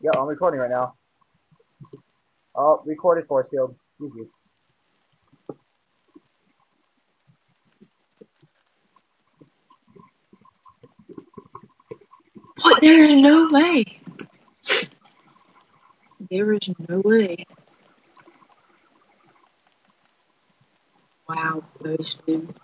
Yeah, I'm recording right now. Oh, recorded Force Field. GG. What? There is no way. There is no way. Wow, those men.